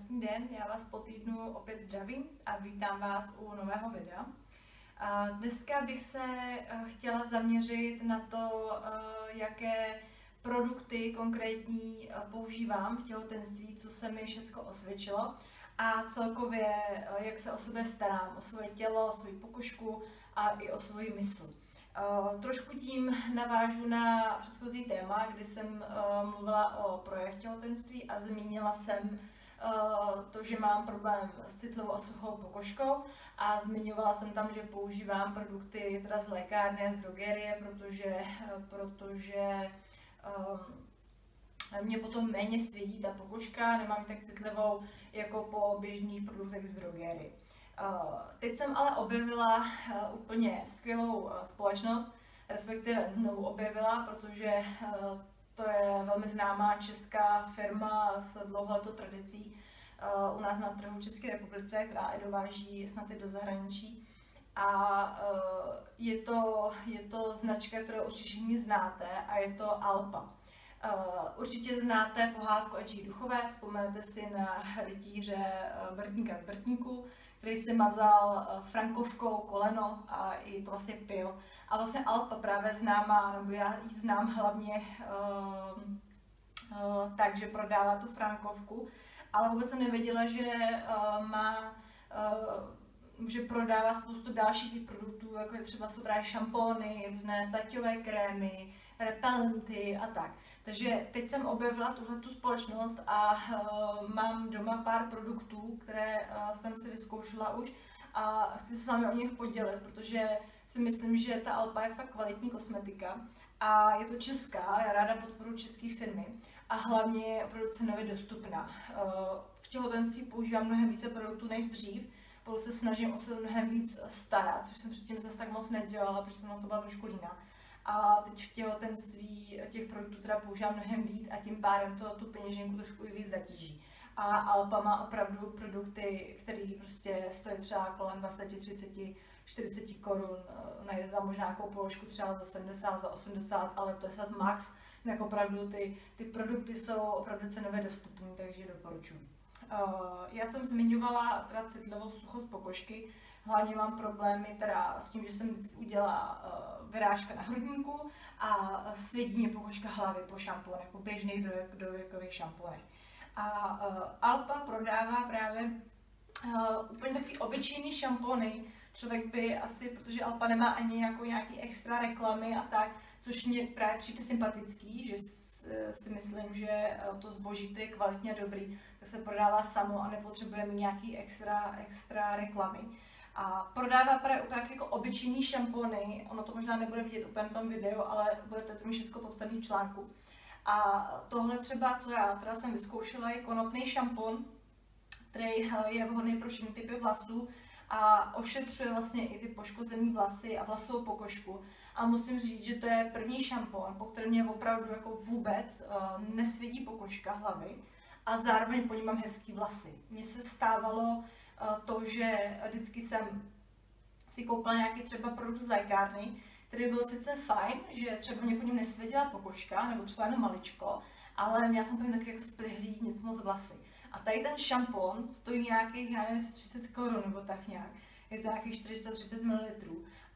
Krásný den, já vás po týdnu opět zdravím a vítám vás u nového videa. Dneska bych se eh, chtěla zaměřit na to, eh, jaké produkty konkrétní eh, používám v těhotenství, co se mi všechno osvědčilo a celkově, jak se o sebe starám, o svoje tělo, o svoji pokožku a i o svoji mysl. Trošku tím navážu na předchozí téma, kdy jsem mluvila o projekt těhotenství a zmínila jsem to, že mám problém s citlivou a suchou pokožkou a zmiňovala jsem tam, že používám produkty teda z lékárny a z drogerie, protože, eh, protože um, mě potom méně svědí ta pokožka, nemám tak citlivou jako po běžných produktech z drogerie. Uh, teď jsem ale objevila úplně skvělou společnost, respektive znovu objevila, protože to je velmi známá česká firma s dlouholetou tradicí uh, u nás na trhu České republice, která i dováží snad i do zahraničí. A uh, je, to, je to značka, kterou určitě všichni znáte a je to Alpa. Uh, určitě znáte pohádku Edží Duchové, vzpomenete si na rytíře Vrtníka z Vrtníku, který si mazal frankovkou koleno a i to vlastně pil. A vlastně Alpa právě známá, nebo já ji znám hlavně uh, uh, tak, že prodává tu frankovku, ale vůbec jsem nevěděla, že uh, má uh, že prodává spoustu dalších produktů, jako je třeba jsou právě šampóny, různé pleťové krémy, repelenty a tak. Takže teď jsem objevila tuhle tu společnost a uh, mám doma pár produktů, které uh, jsem si vyzkoušela už a chci se s vámi o nich podělit, protože si myslím, že ta Alpa je fakt kvalitní kosmetika a je to česká, já ráda podporuji české firmy a hlavně je opravdu cenově dostupná. Eh, v těhotenství používám mnohem více produktů než dřív, budu se snažím o sebe mnohem víc starat, což jsem předtím zase tak moc nedělala, protože jsem na to byla trošku líná. A teď v těhotenství těch produktů teda používám mnohem víc a tím pádem to tu peněženku trošku i víc zatíží. A Alpa má opravdu produkty, které prostě stojí třeba kolem 20, 30, 40 korun. Eh, najde tam možná nějakou položku třeba za 70, za 80, ale to je snad max. Jako opravdu ty, ty produkty jsou opravdu cenově dostupné, takže doporučuji. Uh, já jsem zmiňovala teda citlivost suchost pokožky. Hlavně mám problémy teda s tím, že jsem vždycky udělala uh, vyrážka na hrudníku a svědí mě pokožka hlavy po šampónech, po běžných dověkových šampónech. A uh, Alpa prodává právě uh, úplně takový obyčejný šampony. Člověk by asi, protože Alpa nemá ani jako nějaký extra reklamy a tak, což mě právě přijde sympatický, že si myslím, že to zboží je kvalitně dobrý, tak se prodává samo a nepotřebuje mít nějaký extra, extra reklamy. A prodává právě úplně jako obyčejný šampony, ono to možná nebude vidět úplně v tom videu, ale budete to mít všechno popsané v článku. A tohle třeba, co já teda jsem vyzkoušela, je konopný šampon, který eh, je vhodný pro všechny typy vlasů a ošetřuje vlastně i ty poškozené vlasy a vlasovou pokožku. A musím říct, že to je první šampon, po kterém mě opravdu jako vůbec uh, nesvědí pokožka hlavy a zároveň po ní mám hezký vlasy. Mně se stávalo uh, to, že vždycky jsem si koupila nějaký třeba produkt z lékárny, který byl sice fajn, že třeba mě po něm nesvěděla pokožka, nebo třeba jenom maličko, ale měla jsem po něm taky jako splihlý, nic moc vlasy. A tady ten šampon stojí nějakých, já nevím, 30 korun nebo tak nějak. Je to nějakých 430 ml.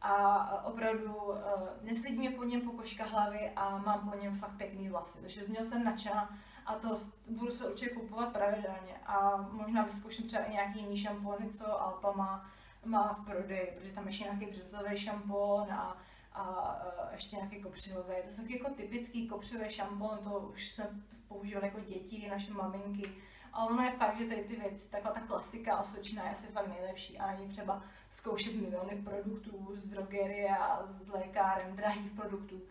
A opravdu uh, nesedí mě po něm pokožka hlavy a mám po něm fakt pěkný vlasy. Takže z něho jsem nadšená a to budu se určitě kupovat pravidelně. A možná vyzkouším třeba i nějaký jiný šampony, co Alpa má, má v prodeji, protože tam ještě nějaký březový šampon a a uh, ještě nějaký kopřivové. To jsou taky jako typický kopřivý šampon, to už jsme používali jako děti, naše maminky. A ono je fakt, že tady ty věci, taková ta klasika osvědčená je asi fakt nejlepší a není třeba zkoušet miliony produktů z drogerie a z lékáren, drahých produktů, uh,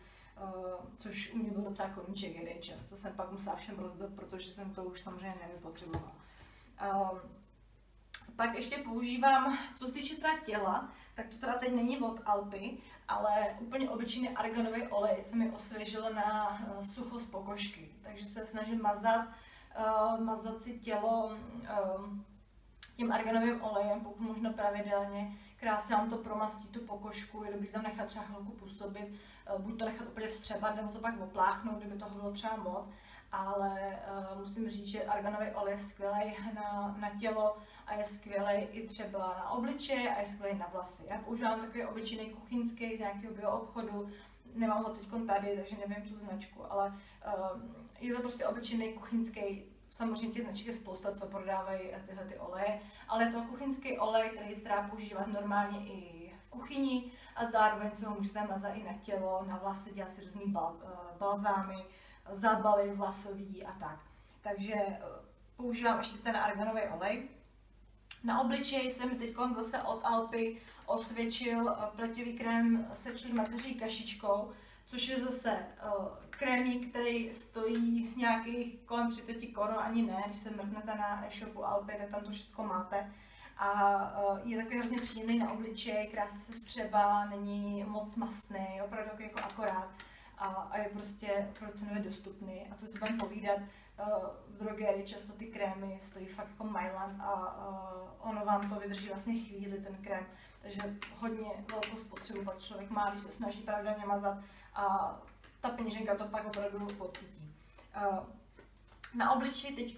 což u mě byl docela koníček jeden čas. To jsem pak musela všem rozdat, protože jsem to už samozřejmě nevypotřebovala. Um, pak ještě používám, co se týče teda těla, tak to teda teď není od Alpy, ale úplně obyčejný arganový olej se mi osvěžil na uh, suchost pokožky. Takže se snažím mazat, uh, mazat si tělo uh, tím arganovým olejem, pokud možno pravidelně. Krásně vám to promastí tu pokožku, je dobrý tam nechat třeba chvilku působit, uh, buď to nechat úplně vstřebat, nebo to pak opláchnout, kdyby toho bylo třeba moc. ale uh, musím říct, že arganový olej je skvělý na, na tělo a je skvělý i třeba na obličeje a je skvělý na vlasy. Já používám takový obyčejný kuchyňský z nějakého bioobchodu, nemám ho teď tady, takže nevím tu značku, ale uh, je to prostě obyčejný kuchyňský Samozřejmě těch značek je spousta, co prodávají tyhle ty oleje, ale to kuchyňský olej, který se dá používat normálně i v kuchyni a zároveň se ho můžete mazat i na tělo, na vlasy, dělat si různý bal, uh, balzámy, zábaly vlasový a tak. Takže uh, používám ještě ten arganový olej. Na obličej jsem teď zase od Alpy osvědčil uh, pleťový krém se člí mateří kašičkou, což je zase uh, krémík, který stojí nějakých kolem 30 korun, ani ne, když se mrknete na e-shopu Alpy, tak tam to všechno máte. A uh, je takový hrozně příjemný na obličej, krásně se vstřeba, není moc masný, opravdu jako akorát a, a je prostě pro cenově dostupný. A co si budeme povídat, v drogerii často ty krémy stojí fakt jako Myland a vám to vydrží vlastně chvíli ten krém. Takže hodně velkou spotřebu pak člověk má, když se snaží pravidelně mazat a ta peněženka to pak opravdu pocítí. Uh, na obličeji teď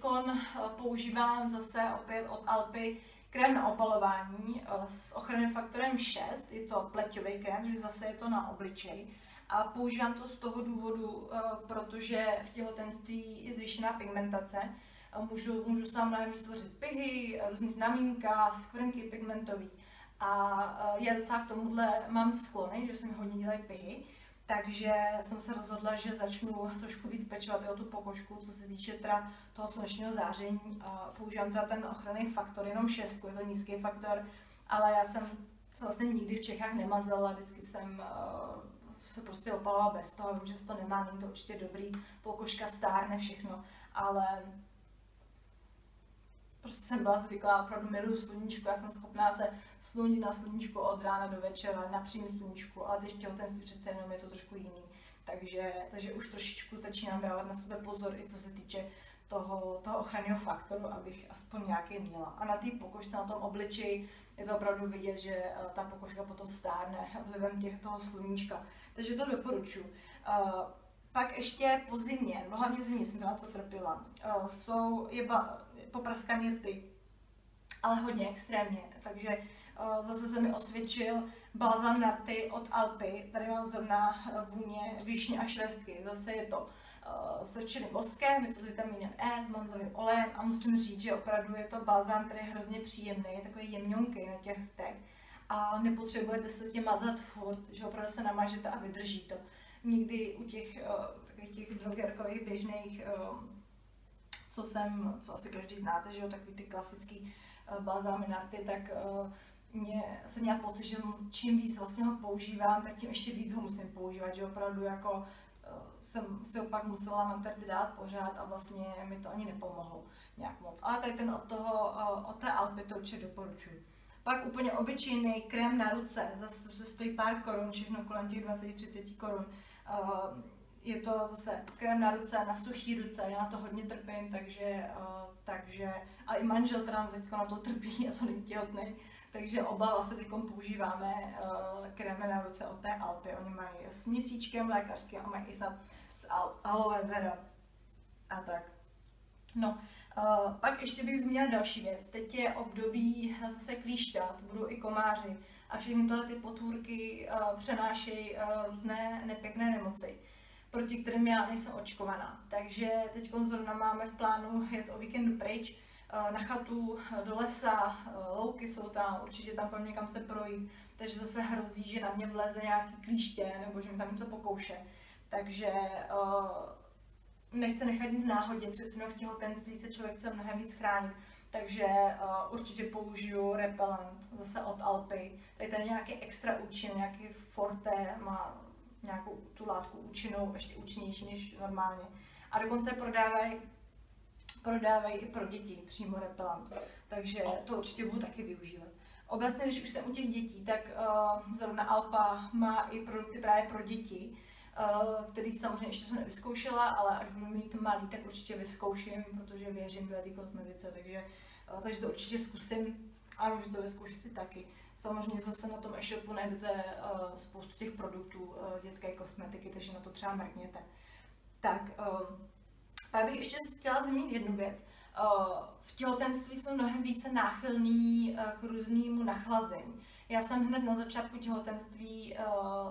používám zase opět od Alpy krém na opalování s ochranným faktorem 6, je to pleťový krém, takže zase je to na obličej. A používám to z toho důvodu, eh, protože v těhotenství je zvýšená pigmentace. Můžu, můžu sám mnohem vytvořit pihy, různý znamínka, skvrnky pigmentový. A eh, já docela k tomuhle mám sklony, že se mi hodně dělají pihy. Takže jsem se rozhodla, že začnu trošku víc pečovat o tu pokožku, co se týče teda toho slunečního záření. Používám teda ten ochranný faktor, jenom šestku, je to nízký faktor, ale já jsem se vlastně nikdy v Čechách nemazala, vždycky jsem uh, se prostě opalovala bez toho, vím, že se to nemá, není to určitě dobrý, pokožka stárne všechno, ale prostě jsem byla zvyklá, opravdu miluju sluníčko, já jsem schopná se slunit na sluníčku od rána do večera, na přímý sluníčku, ale teď v těhotenství přece jenom je to trošku jiný. Takže, takže už trošičku začínám dávat na sebe pozor, i co se týče toho, toho ochranného faktoru, abych aspoň nějaký měla. A na té pokožce, na tom obličeji, je to opravdu vidět, že eh, ta pokožka potom stárne vlivem těch toho sluníčka. Takže to doporučuji. Pak ještě po zimě, no hlavně v zimě jsem na to trpěla, uh, jsou, je ba, popraskaný rty, ale hodně extrémně, takže uh, zase se mi osvědčil balzam na rty od Alpy, tady mám zrovna vůně višně a švestky, zase je to uh, s rčeným voskem, je to s vitamínem E, s mandlovým olejem a musím říct, že opravdu je to balzám, který je hrozně příjemný, je takový jemňonký na těch rtech. A nepotřebujete se tím mazat furt, že opravdu se namažete a vydrží to. Nikdy u těch, uh, těch drogerkových běžných, uh, co jsem, co asi každý znáte, že jo, takový ty klasický uh, balzámy na rty, tak mě, jsem měla pocit, že čím víc vlastně ho používám, tak tím ještě víc ho musím používat, že opravdu jako jsem si opak musela na terty dát pořád a vlastně mi to ani nepomohlo nějak moc. Ale tady ten od toho, od té Alpy to určitě doporučuji. Pak úplně obyčejný krém na ruce, zase se stojí pár korun, všechno kolem těch 20-30 korun. Uh, je to zase krém na ruce, na suchý ruce, já na to hodně trpím, takže, uh, takže a i manžel teda teď na to trpí a to není těhotný, takže oba vlastně teď používáme uh, krémy na ruce od té Alpy. Oni mají s měsíčkem lékařským a mají i snad s aloe vera a tak. No, Uh, pak ještě bych zmínila další věc. Teď je období zase klíšťat, budou i komáři a všechny tyhle ty potvůrky uh, přenášejí uh, různé nepěkné nemoci, proti kterým já nejsem očkovaná. Takže teď zrovna máme v plánu jet o víkendu pryč na chatu, do lesa, louky jsou tam, určitě tam po někam se projít, takže zase hrozí, že na mě vleze nějaký klíště nebo že mi tam něco pokouše. Takže nechce nechat nic náhodě, přece v těhotenství se člověk chce mnohem víc chránit. Takže uh, určitě použiju repellent zase od Alpy. Tady ten nějaký extra účin, nějaký forte, má nějakou tu látku účinnou, ještě účinnější než normálně. A dokonce prodávají prodávají i pro děti přímo repellent. Takže to určitě budu taky využívat. Obecně, když už jsem u těch dětí, tak uh, zrovna Alpa má i produkty právě pro děti, který samozřejmě ještě jsem nevyzkoušela, ale až budu mít malý, tak určitě vyzkouším, protože věřím té kosmetice, takže, eh, takže to určitě zkusím a můžu to vyzkoušet i taky. Samozřejmě zase na tom e-shopu najdete uh, spoustu těch produktů dětské kosmetiky, takže na to třeba mrkněte. Tak, já bych ještě chtěla zmínit jednu věc. V těhotenství jsme mnohem více náchylní k různému nachlazení. Já jsem hned na začátku těhotenství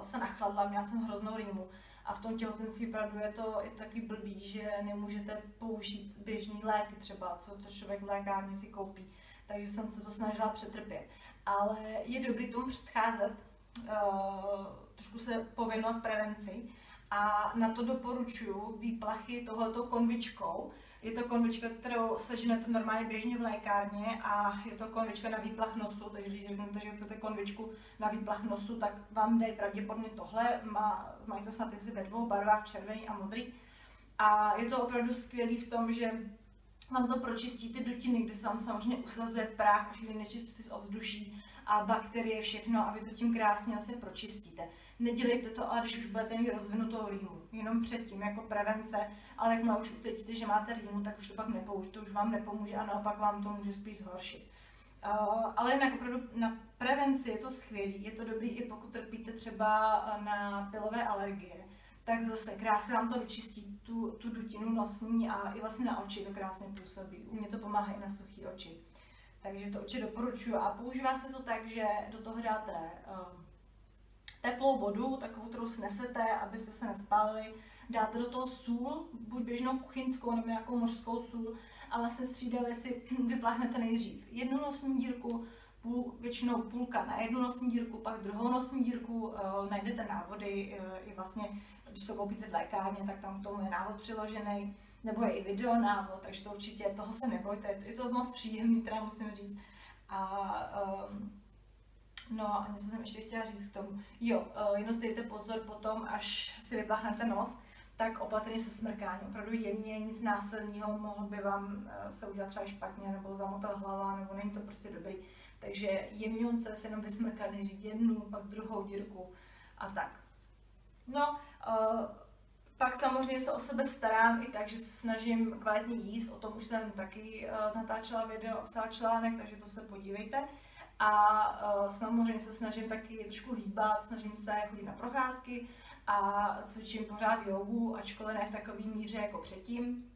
se nachladla, měla jsem hroznou rýmu. A v tom těhotenství opravdu je to, to taky blbý, že nemůžete použít běžný léky třeba, co, co člověk v lékárně si koupí. Takže jsem se to snažila přetrpět. Ale je dobrý tomu předcházet, uh, trošku se pověnovat prevenci a na to doporučuji výplachy tohoto konvičkou. Je to konvička, kterou seženete normálně běžně v lékárně a je to konvička na výplach nosu, takže když řeknete, že chcete konvičku na výplach nosu, tak vám dají pravděpodobně tohle. Má, mají to snad jestli ve dvou barvách, červený a modrý. A je to opravdu skvělý v tom, že vám to pročistí ty dutiny, kde se vám samozřejmě usazuje prach všechny nečistoty z ovzduší a bakterie, všechno a vy to tím krásně vlastně pročistíte. Nedělejte to, ale když už budete mít rozvinutou rýmu, jenom předtím jako prevence, ale jakmile už ucítíte, že máte rýmu, tak už to pak nepoužijte, to už vám nepomůže a naopak vám to může spíš zhoršit. Uh, ale jinak opravdu na prevenci je to skvělý, je to dobrý i pokud trpíte třeba na pilové alergie, tak zase krásně vám to vyčistí tu, tu dutinu nosní a i vlastně na oči to krásně působí. U mě to pomáhá i na suchý oči. Takže to určitě doporučuji a používá se to tak, že do toho dáte uh, teplou vodu, takovou, kterou snesete, abyste se nespálili. Dáte do toho sůl, buď běžnou kuchyňskou nebo nějakou mořskou sůl a vlastně střídavě si vypláchnete nejdřív jednu nosní dírku, půl, většinou půlka na jednu nosní dírku, pak druhou nosní dírku, uh, najdete návody, uh, i vlastně, když to koupíte v lékárně, tak tam k tomu je návod přiložený, nebo je i video návod, takže to určitě, toho se nebojte, je to, moc příjemný, teda musím říct. A um, No a něco jsem ještě chtěla říct k tomu. Jo, uh, jenom si dejte pozor potom, až si vypláchnete nos, tak opatrně se smrkání. Opravdu jemně, nic násilného, mohl by vám uh, se udělat třeba špatně, nebo zamotal hlava, nebo není to prostě dobrý. Takže jemňonce se jenom vysmrkat nejdřív jednu, pak druhou dírku a tak. No, uh, pak samozřejmě se o sebe starám i tak, že se snažím kvalitně jíst, o tom už jsem taky natáčela video, psala článek, takže to se podívejte. A uh, samozřejmě se snažím taky trošku hýbat, snažím se chodit na procházky a cvičím pořád jogu, ačkoliv ne v takové míře jako předtím,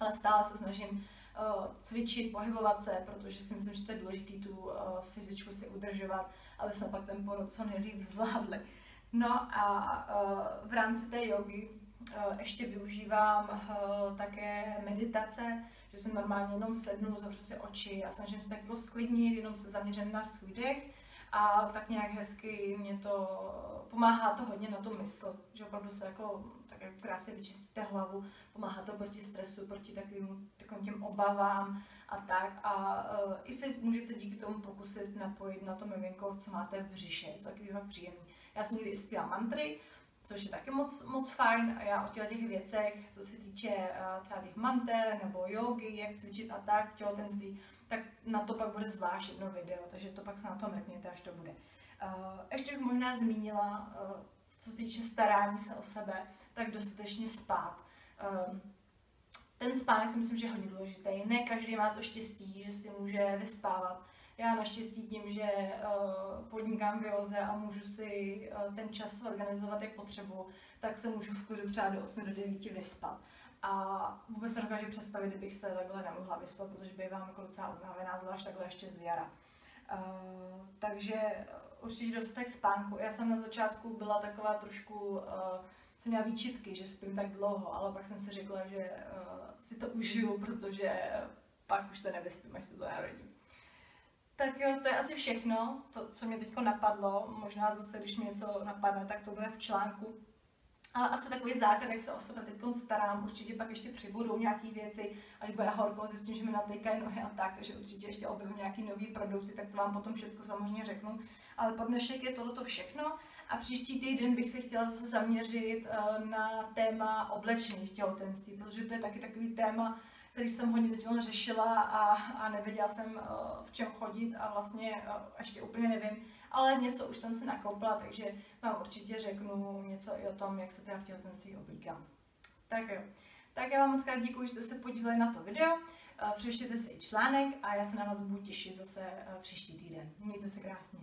ale stále se snažím uh, cvičit, pohybovat se, protože si myslím, že to je důležité tu uh, fyzičku si udržovat, aby jsme pak ten porod co nejlíp zvládli. No a uh, v rámci té jogy ještě využívám uh, také meditace, že jsem normálně jenom sednu, zavřu si oči a snažím se tak jako sklidnit, jenom se zaměřím na svůj dech a tak nějak hezky mě to pomáhá to hodně na to mysl, že opravdu se jako tak jako krásně vyčistíte hlavu, pomáhá to proti stresu, proti takovým, takovým těm obavám a tak a uh, i si můžete díky tomu pokusit napojit na to miminko, co máte v břiše, je to takový fakt příjemný. Já jsem někdy i zpěla mantry, což je taky moc, moc fajn. A já o těch věcech, co se týče uh, třeba těch manter nebo jogy, jak cvičit a tak těhotenství, tak na to pak bude zvlášť jedno video, takže to pak se na to mrkněte, až to bude. Uh, ještě bych možná zmínila, uh, co se týče starání se o sebe, tak dostatečně spát. Uh, ten spánek si myslím, že je hodně důležitý. Ne každý má to štěstí, že si může vyspávat. Já naštěstí tím, že uh, podnikám v Joze a můžu si uh, ten čas organizovat, jak potřebuji, tak se můžu v klidu třeba do 8 do 9 vyspat. A vůbec se dokážu představit, kdybych se takhle nemohla vyspat, protože bývám jako docela unavená, zvlášť takhle ještě z jara. Uh, takže určitě dostatek spánku. Já jsem na začátku byla taková trošku, uh, jsem měla výčitky, že spím tak dlouho, ale pak jsem si řekla, že uh, si to užiju, protože pak už se nevyspím, až se to narodí. Tak jo, to je asi všechno, to, co mě teď napadlo. Možná zase, když mi něco napadne, tak to bude v článku. Ale asi takový základ, jak se o sebe teď starám, určitě pak ještě přibudou nějaké věci, až bude horko, zjistím, že mi natýkají nohy a tak, takže určitě ještě objevím nějaký nový produkty, tak to vám potom všechno samozřejmě řeknu. Ale po dnešek je tohleto všechno a příští týden bych se chtěla zase zaměřit uh, na téma oblečení v těhotenství, protože to je taky takový téma, který jsem hodně teď řešila a, a nevěděla jsem, uh, v čem chodit a vlastně uh, ještě úplně nevím. Ale něco už jsem si nakoupila, takže vám určitě řeknu něco i o tom, jak se teda v těhotenství oblíkám. Tak jo. Tak já vám moc krát děkuji, že jste se podívali na to video. Uh, přečtěte si i článek a já se na vás budu těšit zase příští týden. Mějte se krásně.